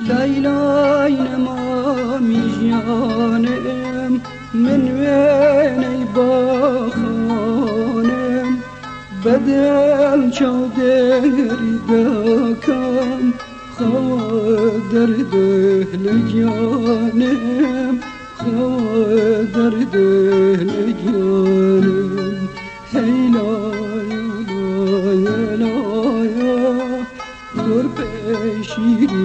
ليلى اینم میجانم من وين باخانم بدل چو دردکم خواه درد لجانم جانم درد لجانم هیلا یا لایا دور بشیری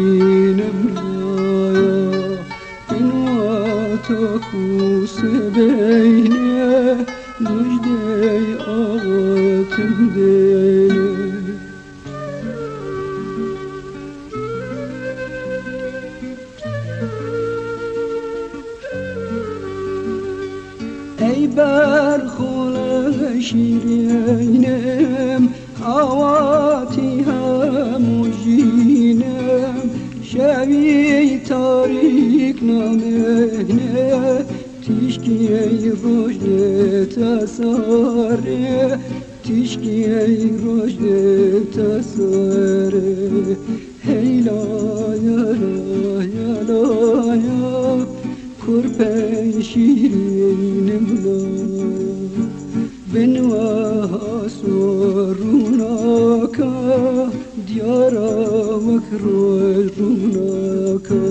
takus beyne Müjdey ağıtım dene Ey berhule şirinem Hava Тишкик на мехне, тишки рожде тасаре, тишки рожде тасаре. Хейла яла яла я, курпен шириним лая. Benva sorunaka, diyara makrol runaka.